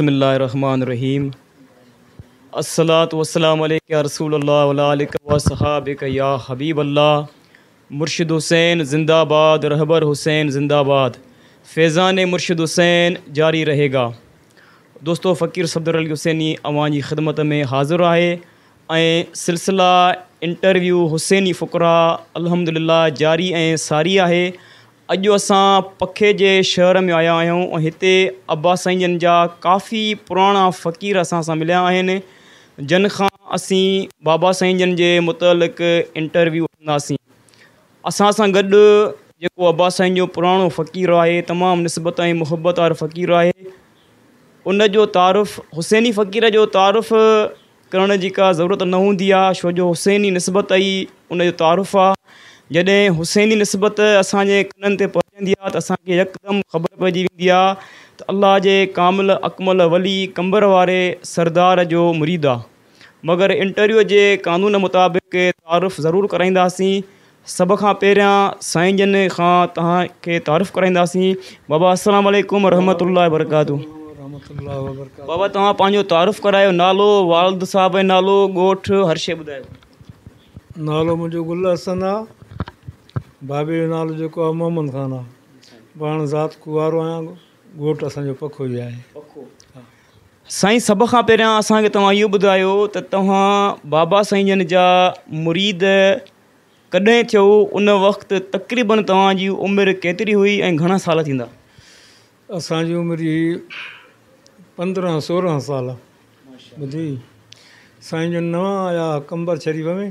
बसमीम अस्सलात वस्सलाम या रसूल व सहाबिक या मुर्शिद हुसैन ज़िंदाबाद, रहबर हुसैन ज़िंदाबाद। फैज़ान मुर्शिद हुसैन जारी रहेगा। दोस्तों, फ़कीर सफ़दर अली हुसैनी अवां जी ख़िदमत में हाज़िर ऐं सिलसिला इंटरव्यू हुसैनी फ़ुकरा, अल्हम्दुलिल्लाह जारी ऐं सारी आहे अॼु असां पखे जे शहर में आया हिते अब्बा साईं जन जा काफ़ी पुराणा फ़क़ीर असां सां मिलिया आहिनि। जिन खां असीं बाबा साईं जन जे मुतलिक़ इंटरव्यू वठंदासीं असां सां गॾु अब्बा साईं जो पुराणो फ़क़ीर आहे, तमामु निस्बत ऐं मुहबत वारो फ़क़ीर आहे, उन जो हुसैनी फ़क़ीर जो तारुफ़ करण जी का ज़रूरत न हूंदी आहे। छो जो हुसैनी निस्बत ई उन जो तारुफ़ जॾहिं हुसैनी निस्बत असांजे कननि ते पहुचंदी आहे त असांखे यकदमि ख़बर पइजी वेंदी आहे त अलाह जे कामिल अकमल वली कंबर वारे सरदार जो मुरीद आहे। मगर इंटरव्यू जे क़ानून मुताबिक़ तारुफ़ ज़रूरु कराईंदासीं। सभ खां पहिरियाँ साईं जन खां तव्हांखे तारीफ़ कराईंदासीं। बाबा अस्सलाम वालेकुम रहमत वरकातू बाबा तव्हां पंहिंजो तारीफ़ करायो। नालो वालद साहब जो नालो ॻोठु हर शइ ॿुधायो। नालो मुंहिंजो गुल हसन आहे। बाबे जो नालो जेको आहे मोहम्मद ख़ान आहे। पाण ज़ात कुंवारो आहियाँ ॻोठु असांजो पखो ई आहे। साईं सभ खां पहिरियाँ असांखे तव्हां इहो ॿुधायो त तव्हां बाबा साईं जन जा मुरीद कॾहिं थियो? उन वक़्तु तक़रीबन तव्हांजी उमिरि केतिरी हुई ऐं घणा साल थींदा? असांजी उमिरि पंद्रहं सोरहं साल। ॿुधी? साईं जन नवां आया कंबर शरीफ़ में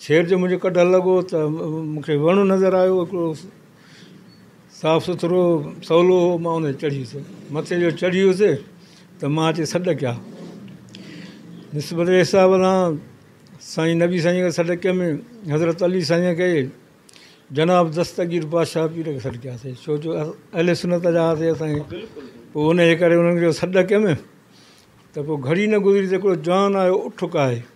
शेर जो मुंहिंजे कढ लॻो त मूंखे वणु नज़र आयो साफ़ु सुथिरो सवलो हो, माँ उन चढ़ी वियुसि मथे जो चढ़ी वियुसि त माँ अची सॾु कया? निस्बत हिसाब सां साईं नबी साईं खे सॾु में हज़रत अली साईं खे, जनाब दस्तगीर बादशाह पीर खे सॾु कयासीं। छो जो अहले सुनत जा हुआसीं असांखे पोइ उनजे करे उन्हनि खे सॾु कयमि, त पोइ घड़ी न गुज़री त हिकिड़ो जवान आयो, उठुक आहे।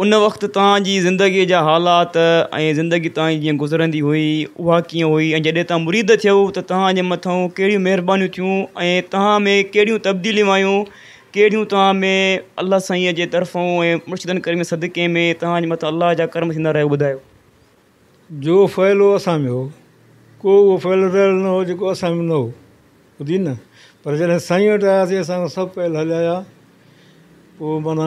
उन वक़्तु तव्हांजी ज़िंदगीअ जा हालात ऐं ज़िंदगी तव्हांजी गुज़रंदी हुई, उहा कीअं हुई? ऐं जॾहिं तव्हां मुरीद थियो, त तव्हांजे मथां कहिड़ियूं महिरबानियूं थियूं? ऐं तव्हां में कहिड़ियूं तब्दीलियूं आयूं? कहिड़ियूं तव्हां में अलाह साईंअ जे तरफ़ां ऐं मुर्शिदनि करीम सदके में तव्हांजे मथां अलाह जा कर्म थींदा रहियो ॿुधायो? जो फ़ैलो असां हो, को उहो फैल रहियल न हो, जेको असां में न हो। ॿुधी पर जॾहिं साईं वटि आयासीं पहल हलिया माना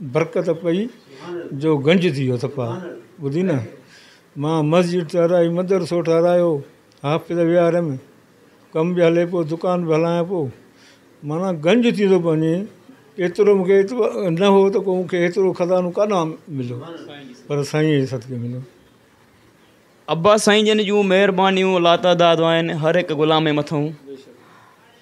बरकत पई जो गंज थी वियो सफ़ा ॿुधी न? माँ मस्जिद ठाराई मदरसो ठारायो हाफ़िज़ विहार में कमु बि हले पियो दुकानु बि हलायां पियो माना गंज थी थो वञे एतिरो मूंखे न हो त को मूंखे एतिरो खज़ानो काॾां मिलियो पर साईं जे सदके मिलियो अब्बा साईं जन जूं महिरबानियूं लातादाद आहिनि हर हिकु ग़ुलाम मथां।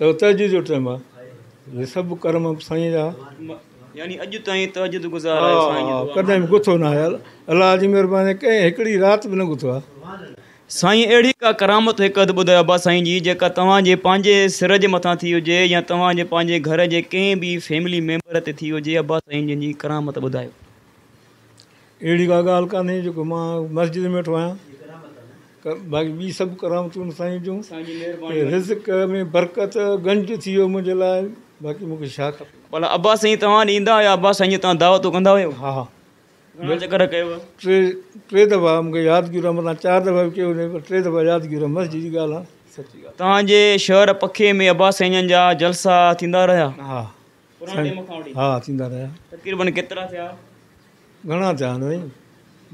त तज जो टाइम आहे सभु कर्म साईं जा। यानी अॼु ताईं तहजद गुज़ार आहे साईं जी कॾहिं बि गुथो न आहे। अलाह जी महिरबानी कंहिं हिकिड़ी राति बि न गुथो आहे साईं अहिड़ी का करामत हिकु अधु ॿुधायो अब्बा साईं जी जेका तव्हांजे पंहिंजे सिर जे मथां थी हुजे या तव्हांजे पंहिंजे घर जे कंहिं बि फैमिली मेंबर ते थी हुजे अब्बा साईं जन जी करामत ॿुधायो। अहिड़ी का ॻाल्हि कान्हे जेको माँ मस्जिद में वेठो आहियाँ। बाक़ी ॿी सभु करामतूं साईं जूं। रिज़्क में बरकत गंज थी वियो मुंहिंजे लाइ। बाक़ी मूंखे छा खपे? भला अब्बा साईं तव्हां ॾींदा हुया? अब्बा साईं जी तव्हां दावतूं कंदा हुयो? हा हा। चकर कयव? टे टे दफ़ा मूंखे यादगिरी आहे मतिलबु चारि दफ़ा बि कयो पर टे दफ़ा यादगिरी आहे मस्जिद जी ॻाल्हि आहे। सची ॻाल्हि। तव्हांजे शहर पखे में अब्बा साईं जा जलसा थींदा रहिया? हा। हा थींदा रहिया। तक़रीबन केतिरा थिया? घणा थिया आहिनि साईं?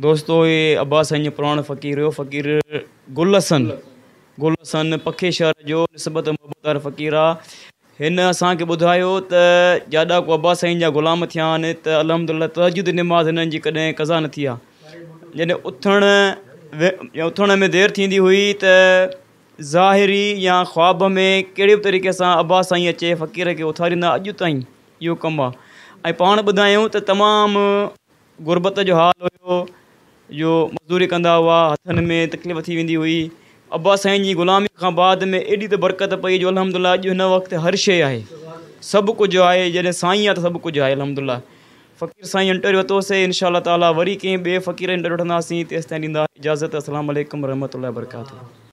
दोस्तो, ये अब्बा साईं जो पुराणो फ़क़ीर हुयो फ़क़ीर गुल हसन गुल हसन पखे शहर जो निस्बत मुहबतदार फ़क़ीर आहे हिन असांखे त जाॾा को अब्बा साईं जा ग़ुलाम थिया आहिनि त अलहमदिल्ला तहजुद नमाज़ हिननि कज़ा न थी आहे जॾहिं उथण उथण में देरि थींदी हुई, त ज़ाहिरी या ख़्वाब में कहिड़े बि तरीक़े सां अब्बा साईं अचे फ़क़ीर खे उथारींदा, अॼु ताईं इहो कमु आहे ऐं पाण ॿुधायूं त तमामु जो हाल हुयो। जो मज़दूरी कंदा हुआ, हथनि में तकलीफ़ थी वेंदी हुई। अब्बा साईं जी ग़ुलामी खां बाद में एॾी त बरकत पई, जो अलहमदिल्ला अॼु हिन वक़्तु हर शइ आहे। सभु कुझु आहे, जॾहिं साईं आहे त सभु कुझु आहे अलहमदिल्ला फ़क़ीर साईं इंटरव्यू वरितोसीं इनशा ताला वरी कंहिं ॿिए फ़क़ीर इंटरव्यू वठंदासीं तेसिताईं ॾींदा इजाज़त। असल वरहमत वबरकातुहू।